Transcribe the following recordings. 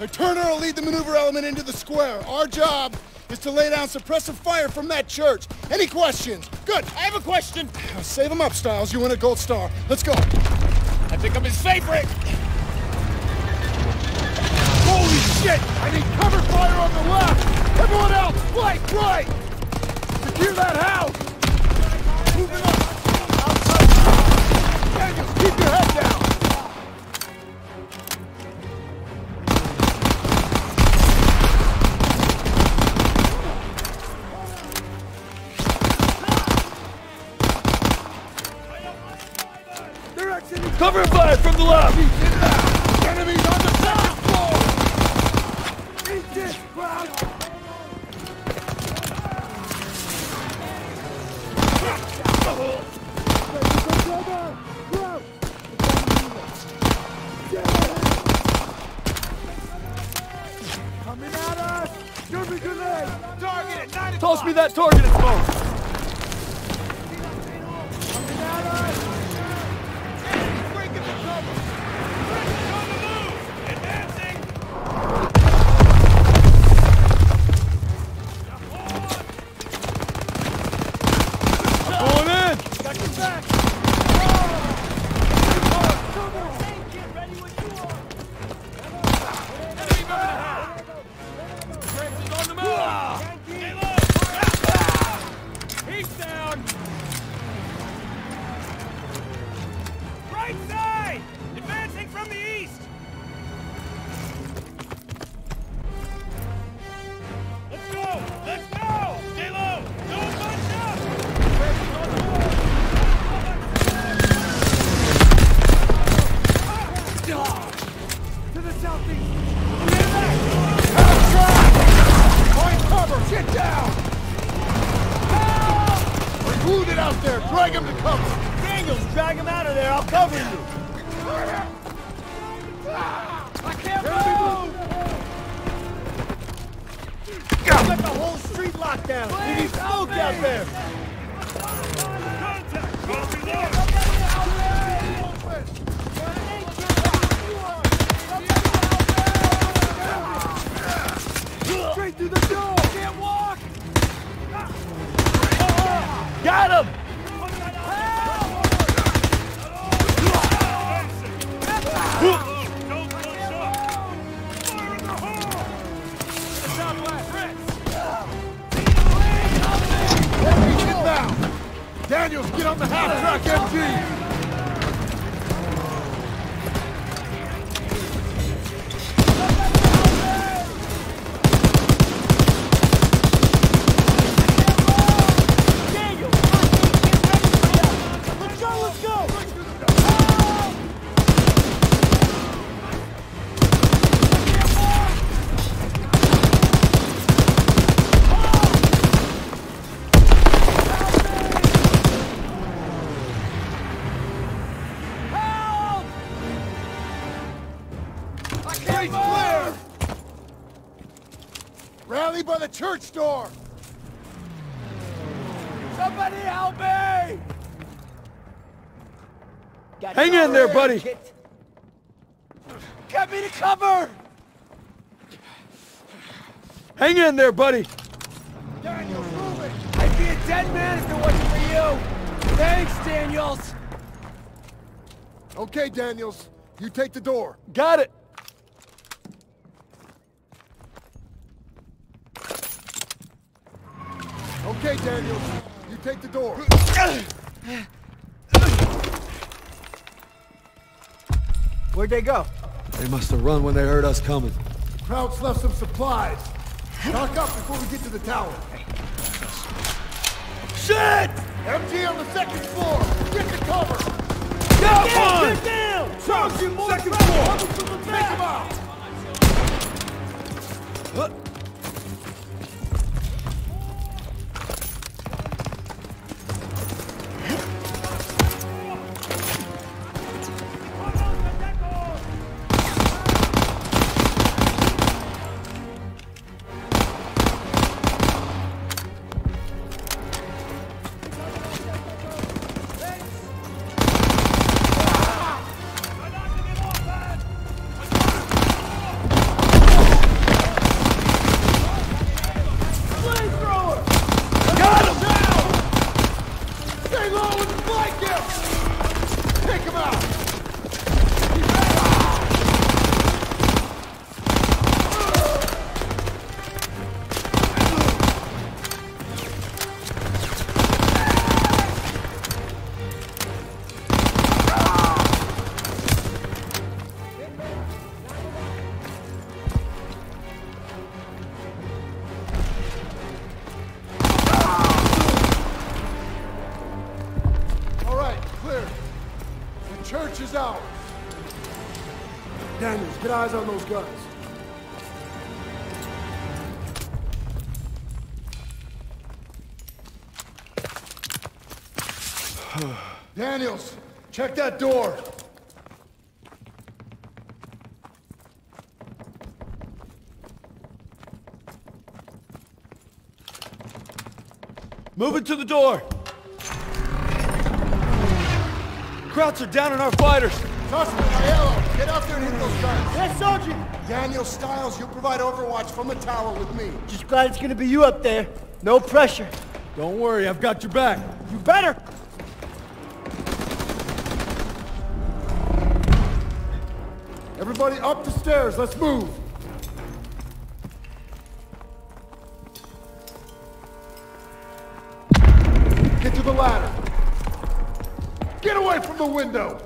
Now, Turner will lead the maneuver element into the square. Our job is to lay down suppressive fire from that church. Any questions? Good. I have a question. Save them up, Stiles. You win a gold star. Let's go. I think I'm his favorite. Holy shit! I need cover fire on the left! Everyone else, flank right! Secure that house! Moving up! Cover fire from the left. Enemies on the second floor! Eat this, crowd! Coming at us! Give me grenade! Target at 9 Toss me that target at smoke. Cover you. The half-track MG! By the church door! Somebody help me! Hang in there, buddy. Get me to cover! Hang in there, buddy. Daniels, move it! I'd be a dead man if it wasn't for you! Thanks, Daniels! Okay, Daniels, you take the door. Got it. Okay, Daniels, you take the door. Where'd they go? They must have run when they heard us coming. The Krauts left some supplies. Knock up before we get to the tower. Shit! MG on the second floor! Get the cover! Down, down! down! Charge you, more Second floor! coming from the Take him out! Those guns. Daniels, check that door. Move it to the door. Krauts are down on our fighters. Zussman, Aiello, get out there and hit those guns. Yes, Sergeant! Daniel Stiles, you provide overwatch from the tower with me. Just glad it's gonna be you up there. No pressure. Don't worry, I've got your back. You better! Everybody up the stairs, let's move. Get to the ladder. Get away from the window!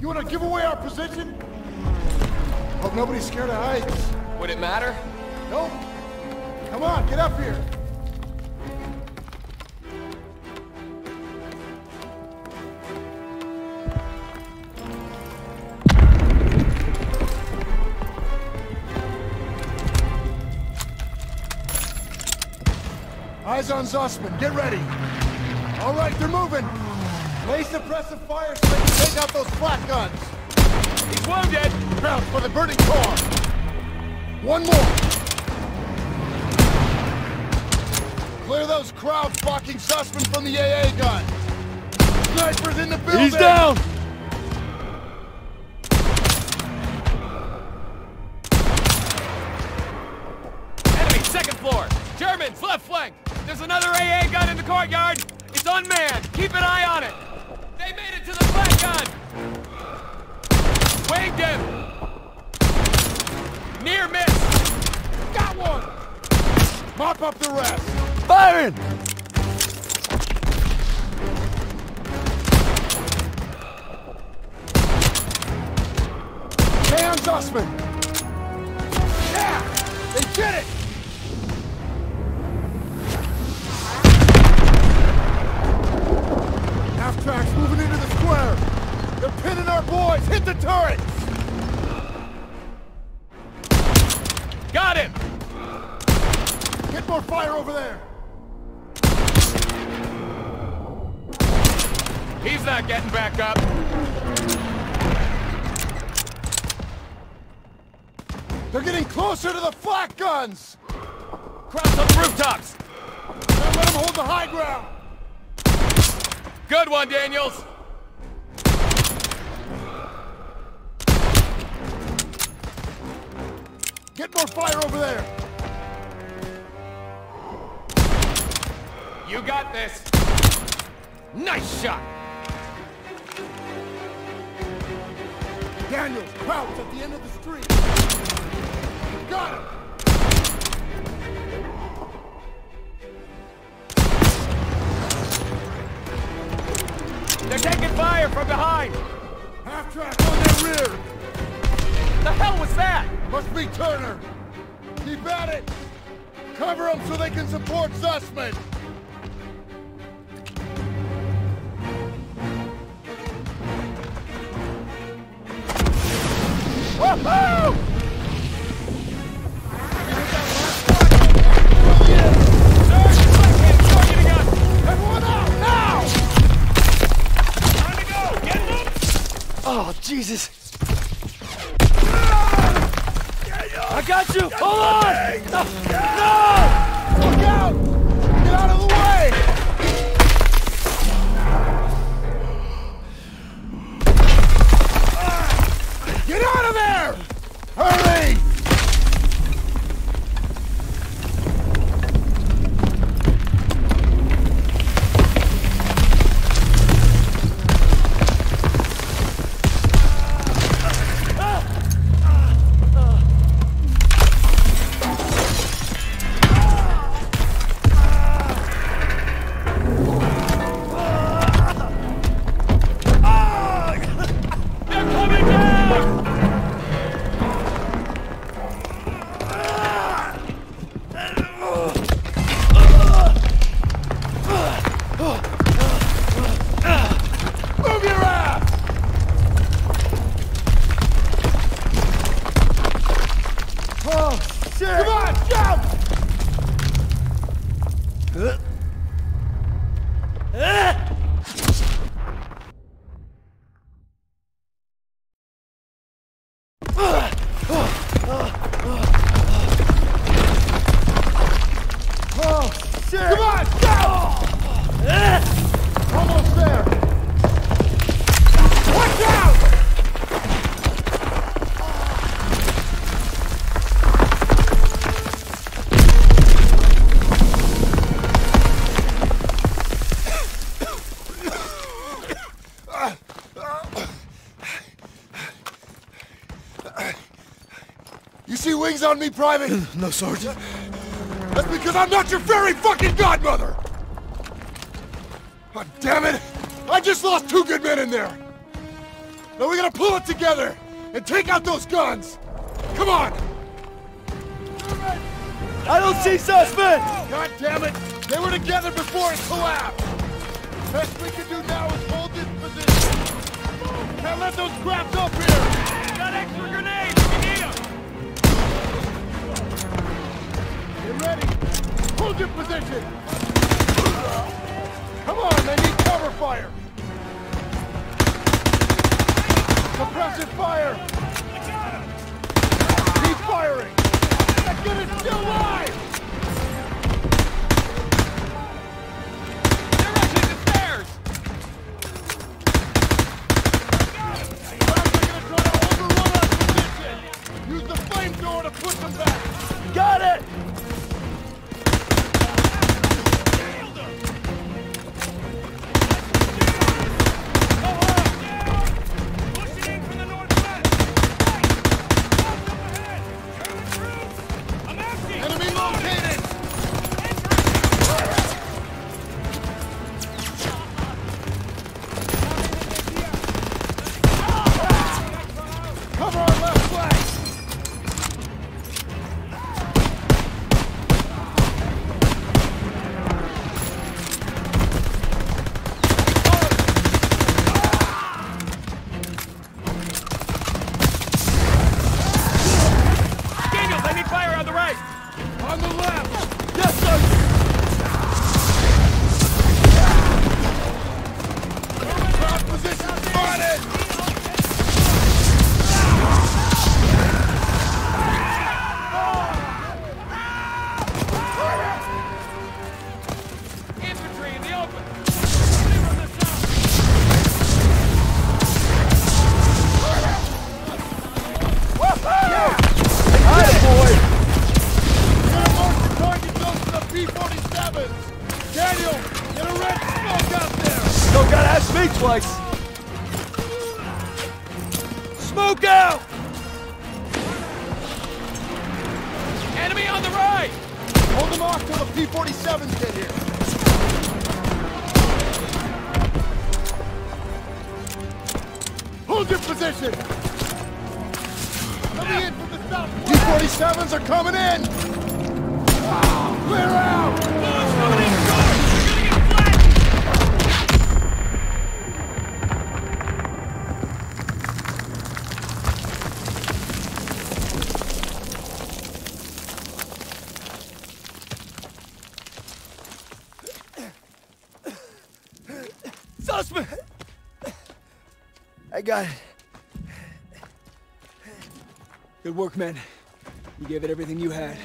You wanna give away our position? Hope nobody's scared of heights. Would it matter? Nope. Come on, get up here. Eyes on Zussman. Get ready. All right, they're moving. Lay suppressive fire so they can take out those flak guns. He's wounded! Crouch for the burning car. One more. Clear those crowds blocking Zussman from the AA gun. Snipers in the building. He's down. Enemy, second floor! Germans, left flank! There's another AA gun in the courtyard! It's unmanned! Keep an eye on it! They made it to the flank gun! Winged him! Near miss! Got one. Mop up the rest. Firing. Stay on turrets. Got him! Get more fire over there. He's not getting back up! They're getting closer to the flak guns. Cross on the rooftops! Don't let them hold the high ground. Good one, Daniels! Get more fire over there. You got this! Nice shot! Daniels, crouch at the end of the street. Got him. They're taking fire from behind! Half track on their rear. The hell was that? Must be Turner. Keep at it. Cover them so they can support Zussman. Woohoo! Everyone out I got you. Hold on. No. Look out! Get out of the way! On me, Private? No, Sergeant. That's because I'm not your fairy fucking godmother! God damn it! I just lost two good men in there! Now we gotta pull it together and take out those guns! Come on! I don't see suspects! God damn it! They were together before it collapsed! Best we can do now is hold this position! Can't let those crabs up here! Got extra grenades! Ready! Hold your position! Hold them off till the P-47s get here! Hold your position! Coming in from the south! P-47s are coming in! Clear out! Suspect! I got it. Good work, men. You gave it everything you had.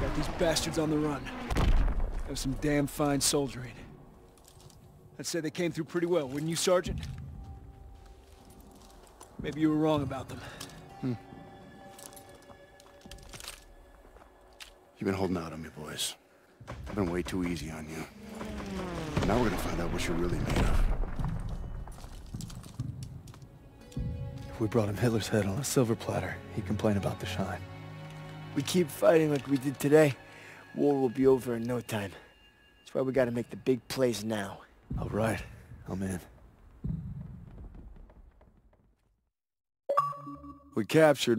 Got these bastards on the run. That was some damn fine soldiering. I'd say they came through pretty well, wouldn't you, Sergeant? Maybe you were wrong about them. Hmm. You've been holding out on me, boys. I've been way too easy on you. Now we're gonna find out what you're really made of. We brought him Hitler's head on a silver platter, He complained about the shine. We keep fighting like we did today, war will be over in no time. That's why we gotta make the big plays now. All right, I'm in. We captured